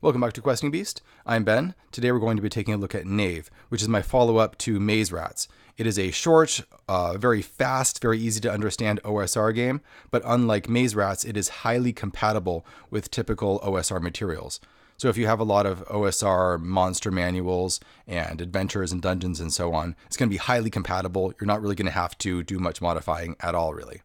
Welcome back to Questing Beast. I'm Ben. Today we're going to be taking a look at Knave, which is my follow up to Maze Rats. It is a short, uh, very fast, very easy to understand OSR game, but unlike Maze Rats, it is highly compatible with typical OSR materials. So if you have a lot of OSR monster manuals and adventures and dungeons and so on, it's going to be highly compatible. You're not really going to have to do much modifying at all, really.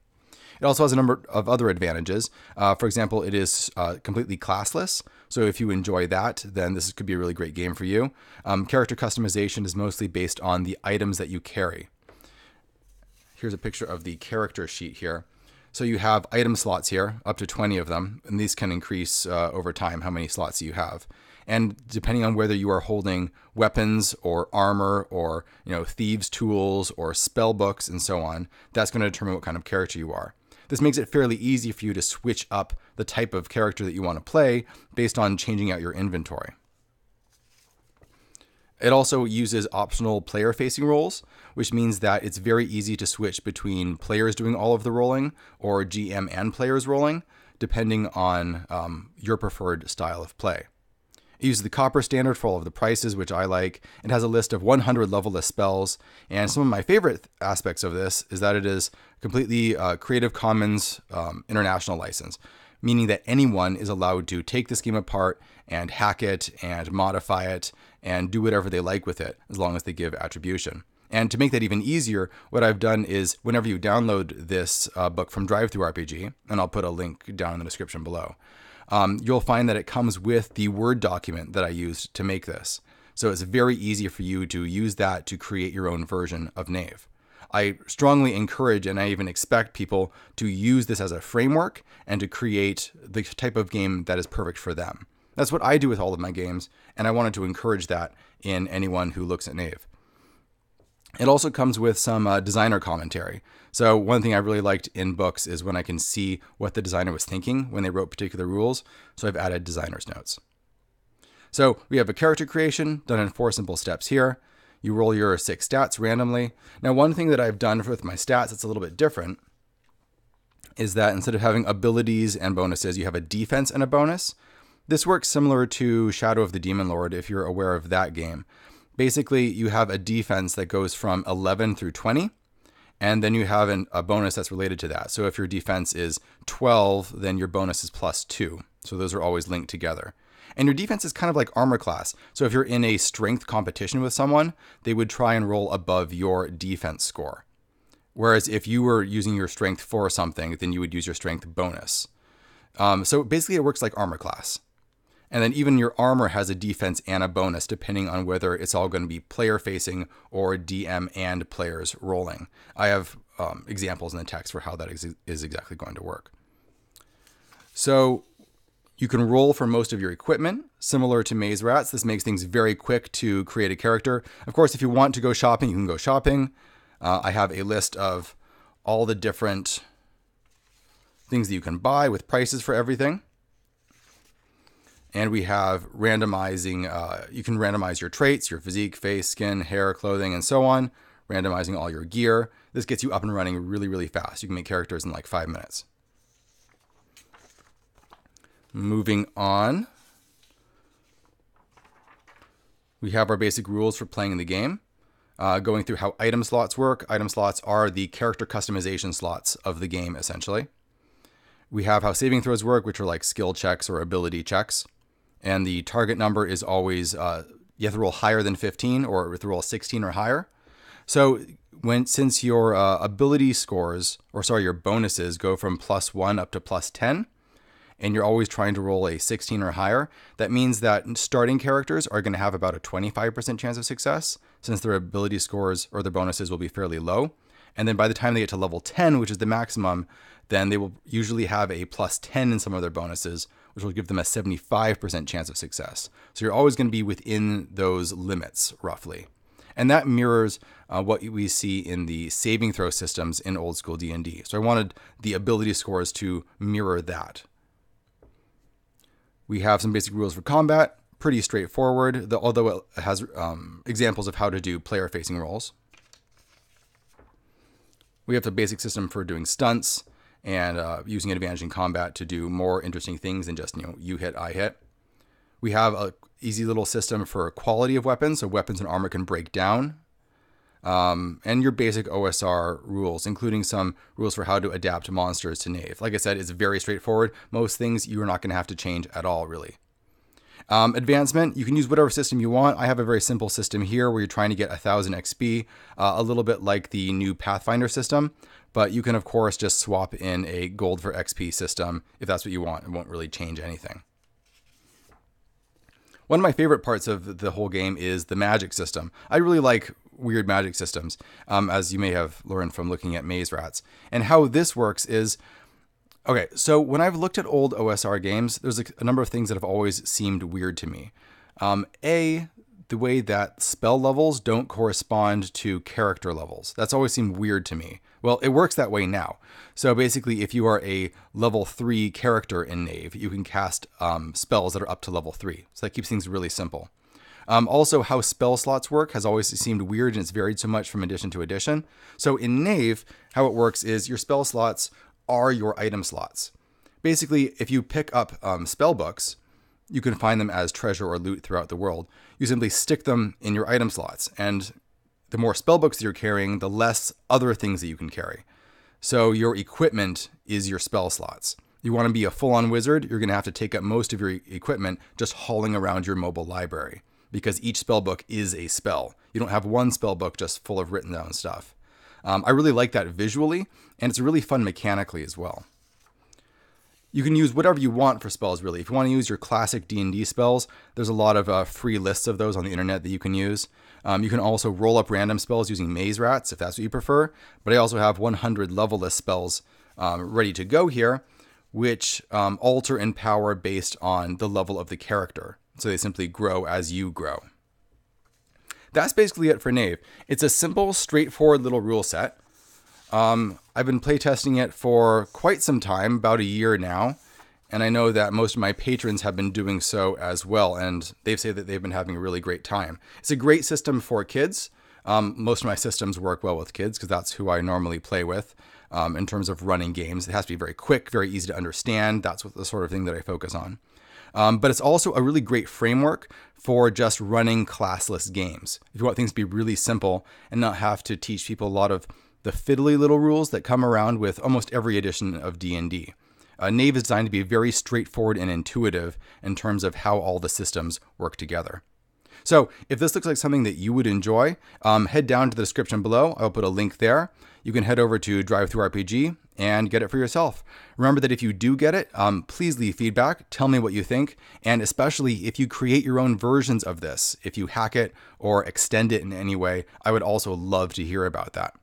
It also has a number of other advantages. Uh, for example, it is uh, completely classless. So if you enjoy that, then this could be a really great game for you. Um, character customization is mostly based on the items that you carry. Here's a picture of the character sheet here. So you have item slots here, up to 20 of them, and these can increase uh, over time how many slots you have. And depending on whether you are holding weapons or armor or you know thieves' tools or spell books and so on, that's going to determine what kind of character you are. This makes it fairly easy for you to switch up the type of character that you want to play based on changing out your inventory. It also uses optional player facing rolls, which means that it's very easy to switch between players doing all of the rolling or GM and players rolling, depending on um, your preferred style of play. It uses the copper standard for all of the prices, which I like. It has a list of 100 levelless spells, and some of my favorite aspects of this is that it is completely uh, Creative Commons um, international license, meaning that anyone is allowed to take this game apart and hack it and modify it and do whatever they like with it, as long as they give attribution. And to make that even easier, what I've done is whenever you download this uh, book from DriveThruRPG, and I'll put a link down in the description below, um, you'll find that it comes with the Word document that I used to make this. So it's very easy for you to use that to create your own version of Knave. I strongly encourage and I even expect people to use this as a framework and to create the type of game that is perfect for them. That's what I do with all of my games, and I wanted to encourage that in anyone who looks at Knave. It also comes with some uh, designer commentary. So, one thing I really liked in books is when I can see what the designer was thinking when they wrote particular rules. So, I've added designer's notes. So, we have a character creation done in four simple steps here. You roll your six stats randomly. Now, one thing that I've done with my stats that's a little bit different is that instead of having abilities and bonuses, you have a defense and a bonus. This works similar to Shadow of the Demon Lord if you're aware of that game basically you have a defense that goes from 11 through 20 and then you have an, a bonus that's related to that. So if your defense is 12 then your bonus is plus 2 so those are always linked together. And your defense is kind of like armor class. So if you're in a strength competition with someone they would try and roll above your defense score. Whereas if you were using your strength for something then you would use your strength bonus. Um, so basically it works like armor class and then even your armor has a defense and a bonus, depending on whether it's all going to be player facing or DM and players rolling. I have um, examples in the text for how that is, exactly going to work. So you can roll for most of your equipment, similar to Maze Rats. This makes things very quick to create a character. Of course, if you want to go shopping, you can go shopping. Uh, I have a list of all the different things that you can buy with prices for everything and we have randomizing. Uh, you can randomize your traits, your physique, face, skin, hair, clothing, and so on. Randomizing all your gear. This gets you up and running really, really fast. You can make characters in like five minutes. Moving on, we have our basic rules for playing the game. Uh, going through how item slots work. Item slots are the character customization slots of the game, essentially. We have how saving throws work, which are like skill checks or ability checks and the target number is always uh, you have to roll higher than 15 or with roll 16 or higher. So when since your uh, ability scores or sorry your bonuses go from plus one up to plus 10 and you're always trying to roll a 16 or higher that means that starting characters are going to have about a 25% chance of success since their ability scores or their bonuses will be fairly low and then by the time they get to level 10 which is the maximum then they will usually have a plus 10 in some of their bonuses which will give them a 75% chance of success. So you're always going to be within those limits, roughly. And that mirrors uh, what we see in the saving throw systems in old school D&D. So I wanted the ability scores to mirror that. We have some basic rules for combat, pretty straightforward, although it has um, examples of how to do player-facing rolls. We have the basic system for doing stunts, and uh, using advantage in combat to do more interesting things than just you know you hit I hit. We have a easy little system for quality of weapons, so weapons and armor can break down. Um, and your basic OSR rules, including some rules for how to adapt monsters to Knave. Like I said, it's very straightforward. Most things you're not going to have to change at all, really. Um, advancement, you can use whatever system you want. I have a very simple system here where you're trying to get 1000 XP, uh, a little bit like the new Pathfinder system, but you can, of course, just swap in a gold for XP system if that's what you want. It won't really change anything. One of my favorite parts of the whole game is the magic system. I really like weird magic systems, um, as you may have learned from looking at Maze Rats. And how this works is Okay, so when I've looked at old OSR games, there's a, a number of things that have always seemed weird to me. Um, a, the way that spell levels don't correspond to character levels. That's always seemed weird to me. Well, it works that way now. So basically, if you are a level 3 character in Knave, you can cast um, spells that are up to level 3. So that keeps things really simple. Um, also, how spell slots work has always seemed weird and it's varied so much from edition to edition. So in Knave, how it works is your spell slots are your item slots. Basically, if you pick up um, spell books, you can find them as treasure or loot throughout the world. You simply stick them in your item slots, and the more spell books you're carrying, the less other things that you can carry. So your equipment is your spell slots. You want to be a full on wizard, you're going to have to take up most of your equipment just hauling around your mobile library because each spell book is a spell. You don't have one spell book just full of written down stuff. Um, I really like that visually, and it's really fun mechanically as well. You can use whatever you want for spells, really. If you want to use your classic D&D spells, there's a lot of uh, free lists of those on the internet that you can use. Um, you can also roll up random spells using maze rats, if that's what you prefer. But I also have 100 levelless spells um, ready to go here, which um, alter in power based on the level of the character. So they simply grow as you grow. That's basically it for Knave. It's a simple, straightforward little rule set. Um, I've been playtesting it for quite some time, about a year now, and I know that most of my patrons have been doing so as well, and they say that they've been having a really great time. It's a great system for kids. Um, most of my systems work well with kids because that's who I normally play with um, in terms of running games. It has to be very quick, very easy to understand. That's what the sort of thing that I focus on. Um, but it's also a really great framework for just running classless games. If you want things to be really simple and not have to teach people a lot of the fiddly little rules that come around with almost every edition of D&D. Uh, Knave is designed to be very straightforward and intuitive in terms of how all the systems work together. So if this looks like something that you would enjoy, um, head down to the description below. I'll put a link there. You can head over to DriveThruRPG and get it for yourself. Remember that if you do get it, um, please leave feedback. Tell me what you think. And especially if you create your own versions of this, if you hack it or extend it in any way, I would also love to hear about that.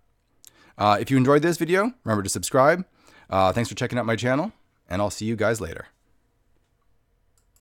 Uh, if you enjoyed this video, remember to subscribe. Uh, thanks for checking out my channel, and I'll see you guys later.